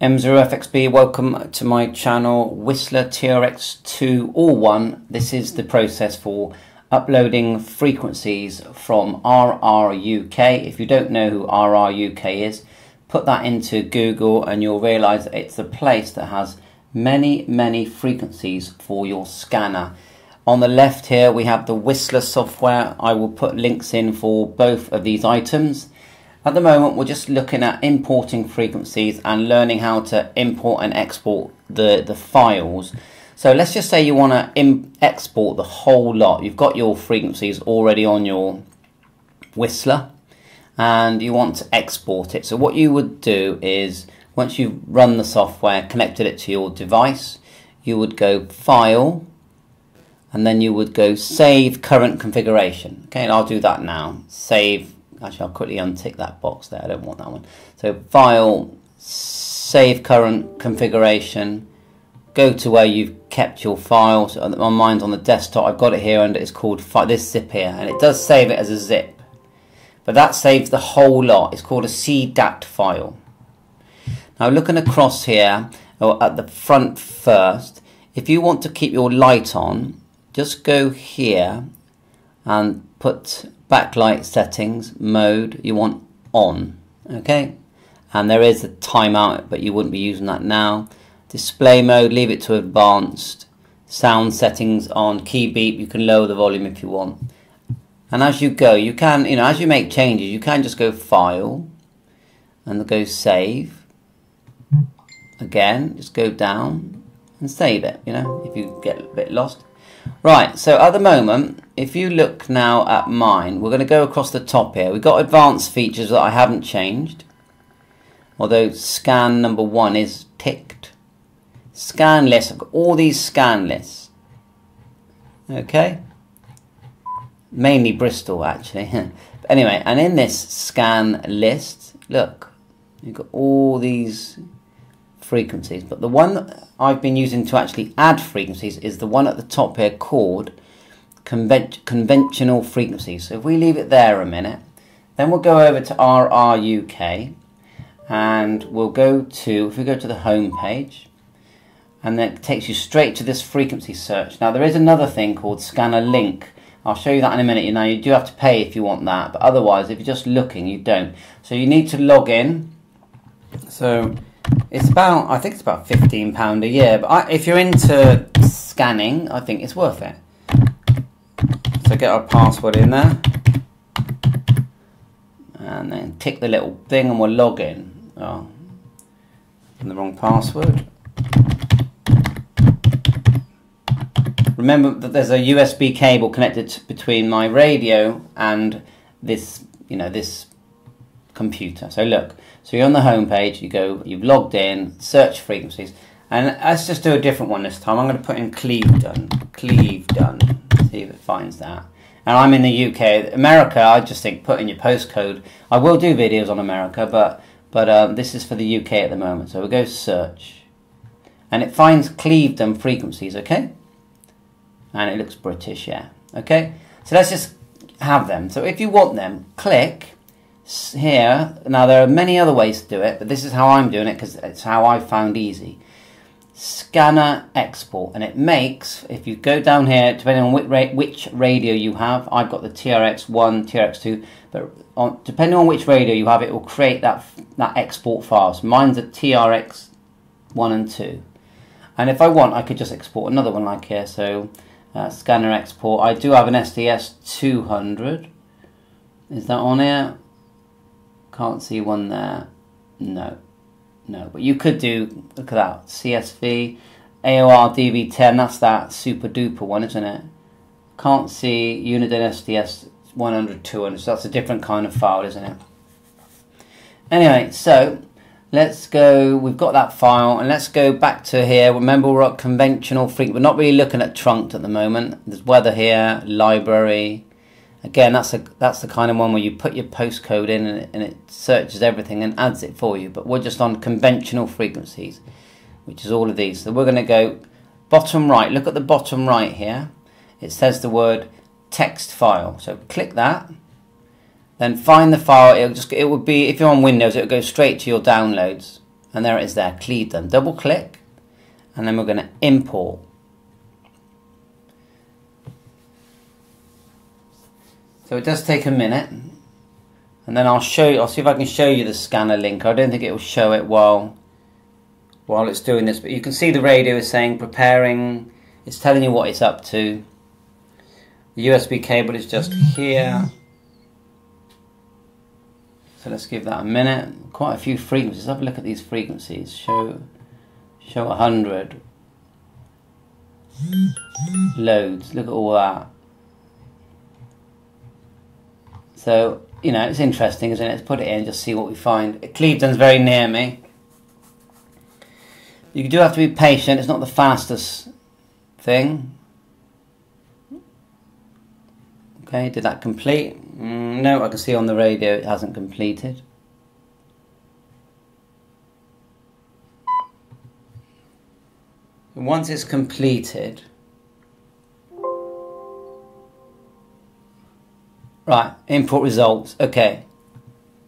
M0FXB, welcome to my channel Whistler TRX2 All One. This is the process for uploading frequencies from RRUK. If you don't know who RRUK is, put that into Google and you'll realize that it's the place that has many, many frequencies for your scanner. On the left here, we have the Whistler software. I will put links in for both of these items. At the moment, we're just looking at importing frequencies and learning how to import and export the, the files. So let's just say you want to export the whole lot. You've got your frequencies already on your Whistler and you want to export it. So what you would do is once you've run the software, connected it to your device, you would go File and then you would go Save Current Configuration. Okay, and I'll do that now. Save Actually, I'll quickly untick that box there. I don't want that one. So File, Save Current Configuration. Go to where you've kept your files. So uh, on mine's on the desktop. I've got it here and it's called this zip here. And it does save it as a zip. But that saves the whole lot. It's called a CDAT file. Now looking across here, or at the front first, if you want to keep your light on, just go here and put backlight settings mode you want on okay? And there is a timeout but you wouldn't be using that now. Display mode leave it to advanced. Sound settings on key beep you can lower the volume if you want. And as you go you can you know as you make changes you can just go file and go save. Again just go down and save it you know if you get a bit lost. Right, so at the moment, if you look now at mine, we're going to go across the top here. We've got advanced features that I haven't changed. Although scan number one is ticked. Scan list, I've got all these scan lists. Okay? Mainly Bristol, actually. anyway, and in this scan list, look, you've got all these frequencies. But the one I've been using to actually add frequencies is the one at the top here called conven conventional frequencies. So if we leave it there a minute, then we'll go over to RRUK and we'll go to, if we go to the home page, and that takes you straight to this frequency search. Now there is another thing called scanner link. I'll show you that in a minute. You know, you do have to pay if you want that, but otherwise, if you're just looking, you don't. So you need to log in. So it's about, I think it's about £15 a year. But I, if you're into scanning, I think it's worth it. So get our password in there. And then tick the little thing and we'll log in. Oh, the wrong password. Remember that there's a USB cable connected between my radio and this, you know, this computer. So look, so you're on the home page, you go, you've logged in, search frequencies, and let's just do a different one this time. I'm going to put in Clevedon, Clevedon, if it finds that. And I'm in the UK. America, I just think put in your postcode. I will do videos on America, but but um, this is for the UK at the moment. So we go search, and it finds Clevedon frequencies, okay? And it looks British, yeah, okay? So let's just have them. So if you want them, click here, now there are many other ways to do it, but this is how I'm doing it because it's how I found easy. Scanner export, and it makes, if you go down here, depending on which, ra which radio you have, I've got the TRX1, TRX2, but on, depending on which radio you have, it will create that, that export file. So mine's a TRX1 and 2. And if I want, I could just export another one like here, so uh, scanner export. I do have an SDS 200. Is that on here? Can't see one there. No. No. But you could do, look at that, CSV, AOR DV10, that's that super duper one, isn't it? Can't see Uniden SDS 100, 200, so that's a different kind of file, isn't it? Anyway, so let's go, we've got that file, and let's go back to here. Remember, we're at conventional frequency. We're not really looking at trunked at the moment. There's weather here, library, Again, that's a that's the kind of one where you put your postcode in and it, and it searches everything and adds it for you. But we're just on conventional frequencies, which is all of these. So we're going to go bottom right. Look at the bottom right here. It says the word text file. So click that. Then find the file. It'll just it would be if you're on Windows, it will go straight to your downloads. and there it is there, Clevedon. Double click, and then we're going to import. So it does take a minute, and then I'll show you, I'll see if I can show you the scanner link. I don't think it will show it while while it's doing this, but you can see the radio is saying preparing, it's telling you what it's up to. The USB cable is just here. So let's give that a minute. Quite a few frequencies. Have a look at these frequencies. Show show 100. Loads. Look at all that. So, you know, it's interesting, isn't it? Let's put it in, just see what we find. Clevedon's very near me. You do have to be patient. It's not the fastest thing. Okay, did that complete? Mm, no, I can see on the radio it hasn't completed. Once it's completed, right, import results, okay.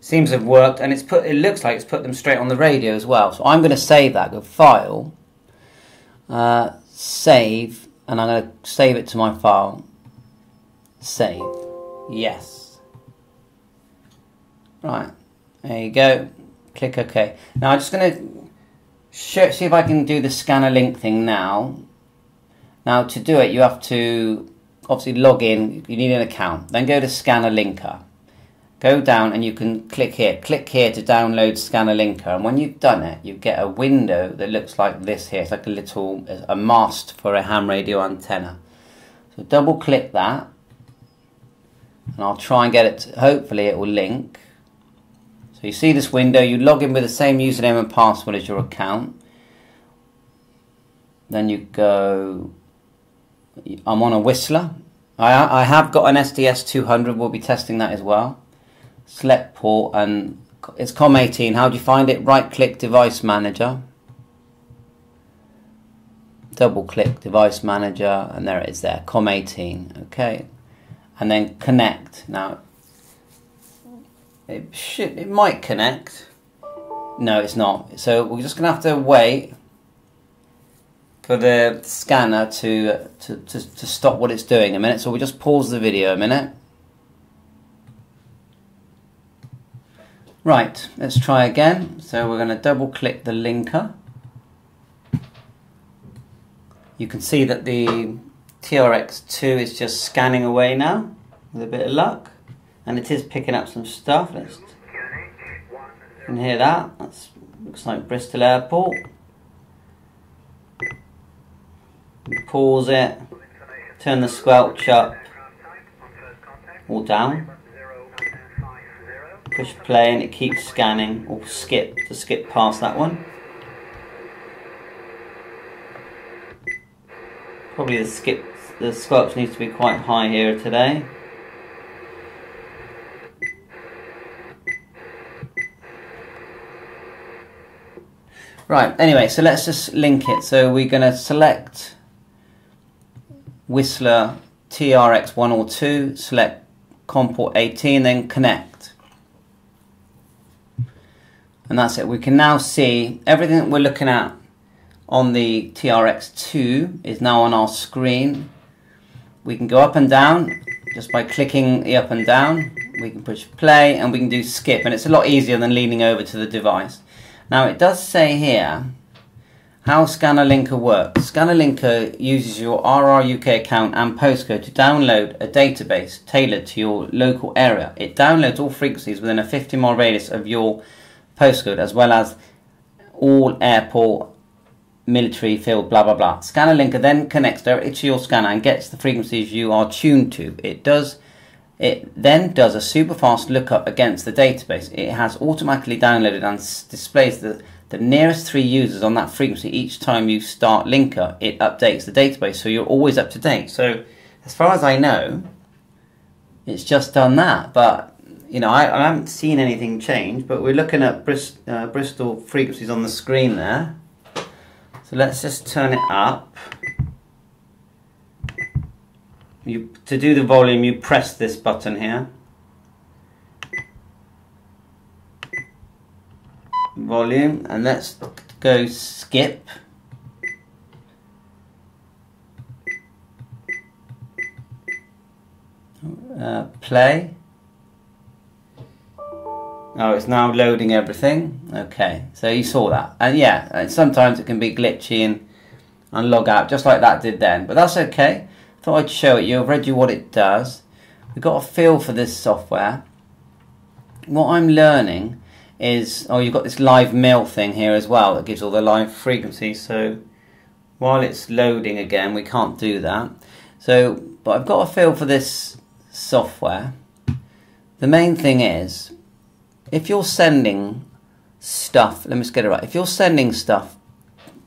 Seems to have worked and it's put, it looks like it's put them straight on the radio as well. So I'm going to save that, go file, uh, save, and I'm going to save it to my file save. Yes. Right, there you go. Click OK. Now I'm just going to see if I can do the scanner link thing now. Now to do it you have to obviously log in, you need an account. Then go to Scanner Linker. Go down and you can click here. Click here to download Scanner Linker and when you've done it you get a window that looks like this here. It's like a little a mast for a ham radio antenna. So double click that and I'll try and get it, to, hopefully it will link. So you see this window, you log in with the same username and password as your account. Then you go, I'm on a Whistler. I, I have got an SDS 200, we'll be testing that as well. Select port and it's COM18. How do you find it? Right click device manager. Double click device manager and there it is there, COM18. Okay and then connect. Now, it should, it might connect. No, it's not. So we're just gonna have to wait for the scanner to, to, to, to stop what it's doing a minute. So we just pause the video a minute. Right, let's try again. So we're going to double click the linker. You can see that the TRX2 is just scanning away now with a bit of luck and it is picking up some stuff. Let's you can hear that. That looks like Bristol Airport. Pause it. Turn the squelch up or down. Push play and it keeps scanning or skip to skip past that one. Probably the skip the squelch needs to be quite high here today. Right, anyway, so let's just link it. So we're going to select Whistler TRX 1 or 2, select COM port 18, then connect. And that's it. We can now see everything that we're looking at on the TRX2 is now on our screen we can go up and down just by clicking the up and down. We can push play and we can do skip and it's a lot easier than leaning over to the device. Now it does say here how Scanner Linker works. Scanner Linker uses your RRUK account and postcode to download a database tailored to your local area. It downloads all frequencies within a 50 mile radius of your postcode as well as all airport military field, blah, blah, blah. Scanner linker then connects directly to your scanner and gets the frequencies you are tuned to. It does. It then does a super fast lookup against the database. It has automatically downloaded and displays the, the nearest three users on that frequency each time you start linker. It updates the database so you're always up to date. So, as far as I know, it's just done that. But you know, I, I haven't seen anything change. But we're looking at Brist, uh, Bristol frequencies on the screen there. So let's just turn it up. You, to do the volume, you press this button here. Volume and let's go skip. Uh, play. Oh it's now loading everything? Okay so you saw that. And yeah and sometimes it can be glitchy and, and log out just like that did then. But that's okay. Thought I'd show it you. I've read you what it does. We've got a feel for this software. What I'm learning is oh you've got this live mail thing here as well that gives all the live frequencies so while it's loading again we can't do that. So but I've got a feel for this software. The main thing is if you're sending stuff let me just get it right. If you're sending stuff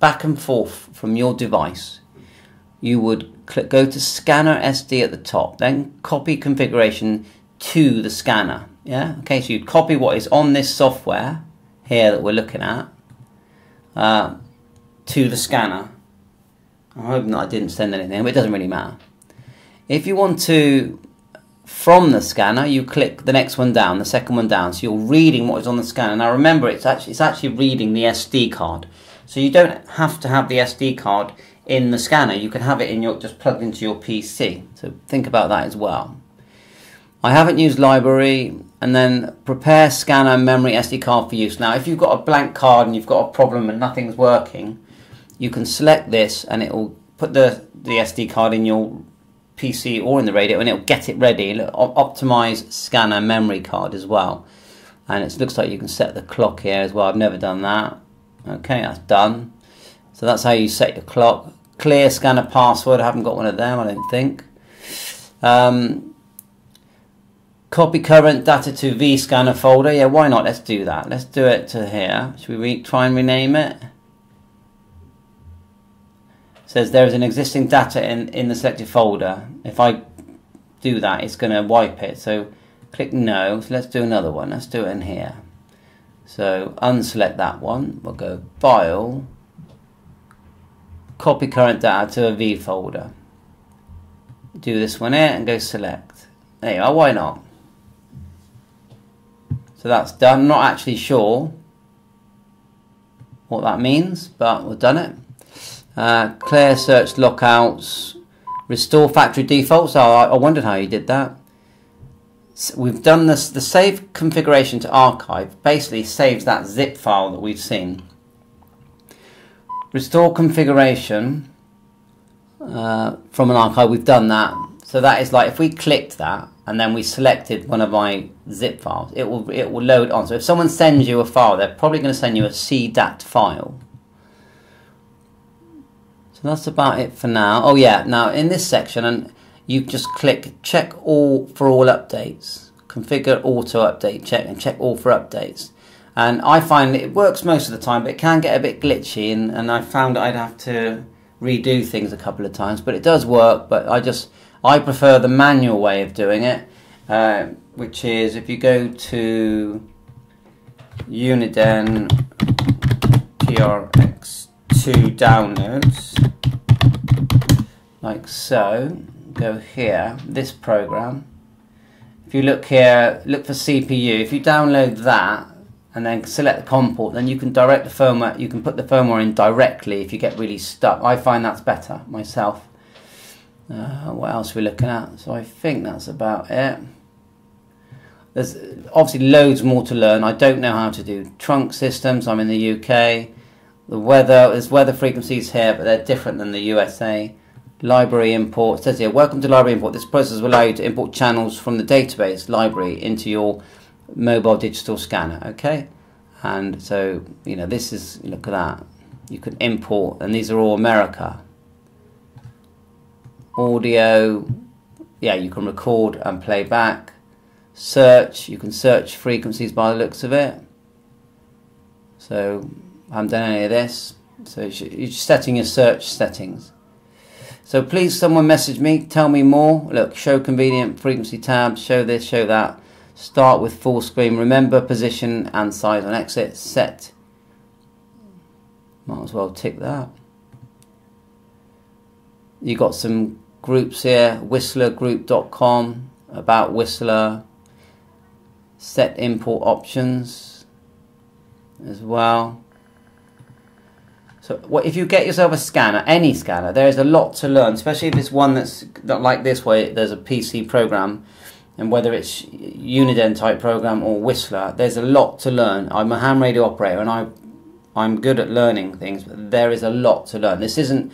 back and forth from your device you would click, go to scanner SD at the top then copy configuration to the scanner yeah, okay, so you'd copy what is on this software here that we're looking at uh, to the scanner. I'm hoping that I didn't send anything, but it doesn't really matter. If you want to, from the scanner, you click the next one down, the second one down, so you're reading what is on the scanner. Now remember, it's actually, it's actually reading the SD card. So you don't have to have the SD card in the scanner, you can have it in your, just plugged into your PC. So think about that as well. I haven't used library and then prepare scanner memory SD card for use. Now if you've got a blank card and you've got a problem and nothing's working, you can select this and it will put the, the SD card in your PC or in the radio and it'll get it ready. It'll optimize scanner memory card as well. And it looks like you can set the clock here as well. I've never done that. Okay, that's done. So that's how you set your clock. Clear scanner password. I haven't got one of them, I don't think. Um, Copy current data to vScanner folder. Yeah, why not? Let's do that. Let's do it to here. Should we try and rename it? it? Says there is an existing data in, in the selected folder. If I do that, it's going to wipe it. So click no. So let's do another one. Let's do it in here. So unselect that one. We'll go File, copy current data to a V folder. Do this one here and go select. There you are. Why not? So that's done. I'm not actually sure what that means, but we've done it. Uh, clear search lockouts, restore factory defaults. Oh, I, I wondered how you did that. So we've done this. The save configuration to archive basically saves that zip file that we've seen. Restore configuration uh, from an archive. We've done that. So that is like if we clicked that, and then we selected one of my zip files, it will it will load on. So if someone sends you a file, they're probably going to send you a CDAT file. So that's about it for now. Oh yeah, now in this section, and you just click check all for all updates, configure auto update check, and check all for updates. And I find it works most of the time, but it can get a bit glitchy, and, and I found I'd have to redo things a couple of times. But it does work. But I just I prefer the manual way of doing it, uh, which is if you go to Uniden TRX2 downloads, like so, go here, this program. If you look here, look for CPU. If you download that and then select the COM port, then you can direct the firmware, you can put the firmware in directly if you get really stuck. I find that's better myself. Uh, what else are we looking at? So I think that's about it. There's obviously loads more to learn. I don't know how to do trunk systems. I'm in the UK. The weather, there's weather frequencies here, but they're different than the USA. Library import. It says here, welcome to library import. This process will allow you to import channels from the database library into your mobile digital scanner. Okay, and so you know this is look at that. You can import, and these are all America audio, yeah, you can record and play back. Search, you can search frequencies by the looks of it. So I haven't done any of this. So you're setting your search settings. So please someone message me, tell me more. Look, show convenient frequency tabs, show this, show that. Start with full screen. Remember position and size on exit. Set. Might as well tick that. You got some groups here, whistlergroup.com, about Whistler, set import options. as well. So what if you get yourself a scanner, any scanner, there is a lot to learn, especially if it's one that's like this way, there's a PC program, and whether it's Uniden type program or Whistler, there's a lot to learn. I'm a ham radio operator and I, I'm good at learning things, but there is a lot to learn. This isn't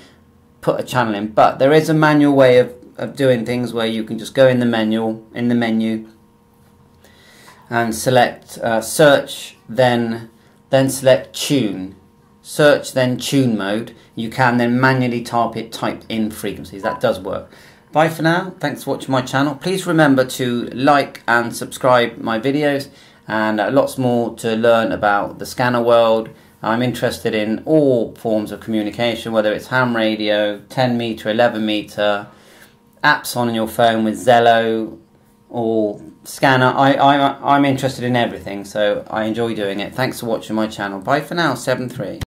put a channel in, but there is a manual way of, of doing things where you can just go in the menu, in the menu, and select uh, search, then then select tune search then tune mode, you can then manually type it type in frequencies. That does work. Bye for now. Thanks for watching my channel. Please remember to like and subscribe my videos and uh, lots more to learn about the scanner world. I'm interested in all forms of communication, whether it's ham radio, 10 meter, 11 meter, apps on your phone with Zello or scanner. I, I, I'm interested in everything, so I enjoy doing it. Thanks for watching my channel. Bye for now, 7-3.